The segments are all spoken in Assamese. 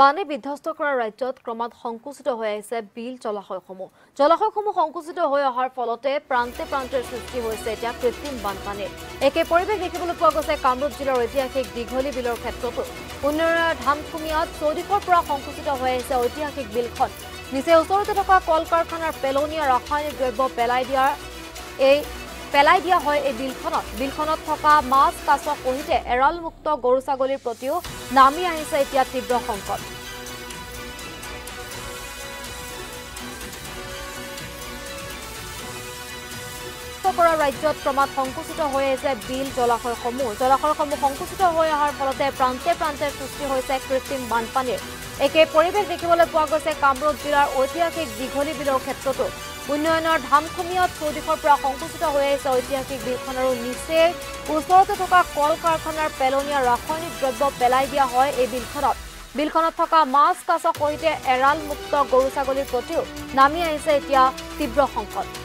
বানে বিধ্বস্ত কৰা ৰাজ্যত ক্ৰমাৎ সংকুচিত হৈ আহিছে বিল জলাশয়সমূহ। জলাশয়সমূহ সংকুচিত হৈ অহাৰ ফলতে প্ৰান্তে প্ৰান্তে সৃষ্টি হৈছে এতিয়া কৃত্ৰিম বানপানীৰ একে পৰিৱেশ দেখিবলৈ পোৱা গৈছে কামৰূপ জিলাৰ ঐতিহাসিক দীঘলী বিলৰ ক্ষেত্ৰতো। উন্নয়নৰ ধামখুমীয়াত চৌদিশৰ পৰা সংকুচিত হৈ আহিছে ঐতিহাসিক বিলখন। নিচেই ওচৰতে থকা কল কাৰখানাৰ পেলনীয়া ৰাসায়নিক দ্ৰব্য পেলাই দিয়াৰ এই পেলাই দিয়া হয় এই বিলখনত। বিলখনত থকা মাছ কাছ সহিতে এৰালমুক্ত গৰু ছাগলীৰ প্ৰতিও নামি আহিছে এতিয়া তীব্ৰ সংকট। কৰা ৰাজ্যত ক্ৰমাৎ সংকুচিত হৈ আহিছে বিল জলাশয়সমূহ। জলাশয়সমূহ সংকুচিত হৈ অহাৰ ফলতে প্ৰান্তে প্ৰান্তে সৃষ্টি হৈছে কৃত্ৰিম বানপানীৰ। একে পৰিৱেশ দেখিবলৈ পোৱা গৈছে কামৰূপ জিলাৰ ঐতিহাসিক দীঘলী বিলৰ ক্ষেত্ৰতো। উন্নয়নৰ ধামখুমীয়ত চৌদিশৰ পৰা সংকুচিত হৈ আহিছে ঐতিহাসিক বিলখন আৰু নিচেই ওচৰতে থকা কল কাৰখানাৰ পেলনীয়া ৰাসায়নিক দ্ৰব্য পেলাই দিয়া হয় এই বিলখনত। বিলখনত থকা মাছ কাছ সহিতে এৰালমুক্ত গৰু ছাগলীৰ প্ৰতিও নামি আহিছে এতিয়া তীব্ৰ সংকট।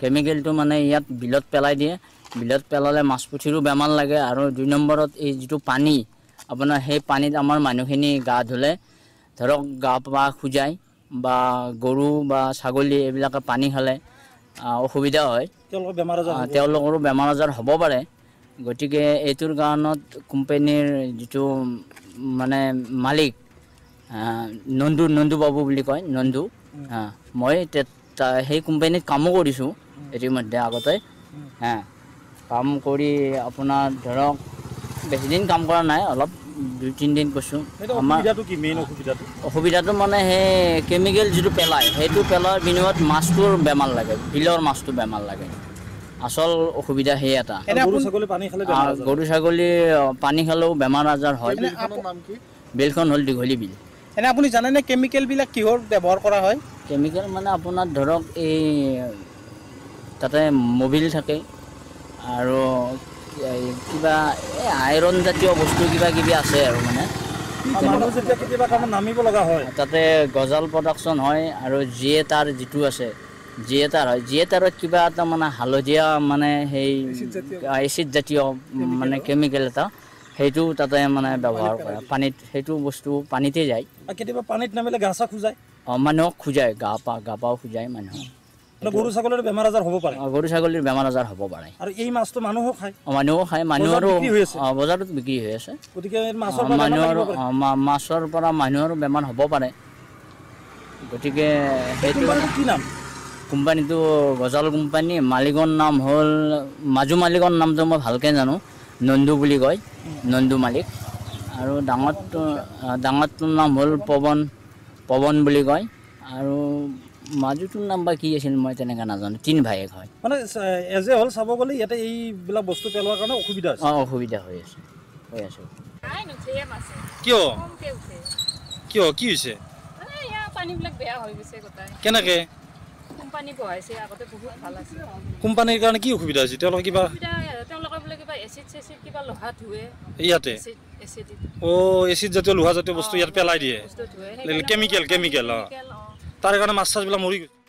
কেমিকেলটো মানে ইয়াত বিলত পেলাই দিয়ে। বিলত পেলালে মাছ পুঠিৰো বেমাৰ লাগে আৰু দুই নম্বৰত এই যিটো পানী আপোনাৰ সেই পানীত আমাৰ মানুহখিনি গা ধুলে। ধৰক গা পা খোজাই বা গৰু বা ছাগলী এইবিলাকে পানী খালে আহ, অসুবিধা হয়। তেওঁলোকৰ বেমাৰ আজাৰ। তেওঁলোকৰো বেমাৰ আজাৰ হ'ব পাৰে। গতিকে এইটোৰ কাৰণত কোম্পানীৰ যিটো মানে মালিক নন্দু নন্দু বাবু বুলি কয় নন্দু মই সেই কোম্পানীত কামো কৰিছোঁ। ইতিমধ্যে আগতে হা। কাম কৰি আপোনাৰ ধৰক বেছিদিন কাম কৰা নাই অলপ দুই তিনিদিন আমাৰ অসুবিধাটো কি মেইন অসুবিধাটো? অসুবিধাটো মানে সেই কেমিকেল যিটো পেলায় সেইটো পেলোৱাৰ বিনিময়ত মাছটোৰ বেমাৰ লাগে বিলৰ মাছটো বেমাৰ লাগে। আচল অসুবিধা সেই এটা। গৰু ছাগলী পানী খালেও বেমাৰ আজাৰ হয়। বিলখন হ'ল দীঘলী বিল। এনে আপুনি জানেনে কেমিকেলবিলাক কিহৰ ব্যৱহাৰ কৰা হয়? কেমিকেল মানে আপোনাৰ ধৰক এই তাতে মবিল থাকে আৰু কিবা এই আইৰণ জাতীয় বস্তু কিবা কিবি আছে আৰু মানে। নামিব লগা হয়। তাতে গজাল প্ৰডাকশ্যন হয় আৰু জি এ তাৰ যিটো আছে জি এ তাৰ হয় জি এ তাৰত কিবা এটা মানে হালধীয়া মানে সেই এচিড জাতীয়। মানে কেমিকেল এটা সেইটো তাতে মানে ব্যৱহাৰ কৰে পানীত সেইটো বস্তু পানীতে যায়। কেতিয়াবা পানীত নামিলে গা চা খোজায়। অ, মানুহক খোজায় গা পা গা পাও খোজায় মানুহক। মানে গৰু ছাগলীৰ বেমাৰ আজাৰ হ'ব পাৰে। গৰু ছাগলীৰ বেমাৰ আজাৰ হ'ব পাৰে। আৰু এই মাছটো মানুহো খায়। মানুহো খায় মানুহৰো বিক্ৰী হৈ আছে? অ, বজাৰত বিক্ৰী হৈ আছে। গতিকে মানুহৰ মাছৰ পৰা মানুহৰো বেমাৰ হ'ব পাৰে। গতিকে সেইটো কি নাম? কোম্পানীটো গজাল কোম্পানী। মালিকৰ নাম হ'ল মাজু মালিকৰ নামটো মই ভালকৈ জানো। নন্দু বুলি কয় নন্দু মালিক। আৰু ডাঙৰটো ডাঙৰটোৰ নাম হ'ল পৱন পৱন বুলি কয়। আৰু মাজুটোৰ নাম বা কি আছিল মই তেনেকৈ নাজানো তিনি ভায়েক হয়। মানে এজ এ হ'ল চাব গ'লে ইয়াতে এইবিলাক বস্তু পেলোৱাৰ কাৰণে অসুবিধা হৈছে অঁ অসুবিধা হৈ আছে হৈ আছে। কিয়? কিয় কি হৈছে? কেনেকে? কোম্পানীৰ কাৰণে কি অসুবিধা হৈছে? তেওঁলোকে কিবা ইয়াতে? অ' এচিড জাতীয় লোহা জাতীয় বস্তু ইয়াত পেলাই দিয়ে। কেমিকেল কেমিকেল অঁ। কেমিকেল অঁ তাৰ কাৰণে মাছ চাছবিলাক মৰি গৈছে।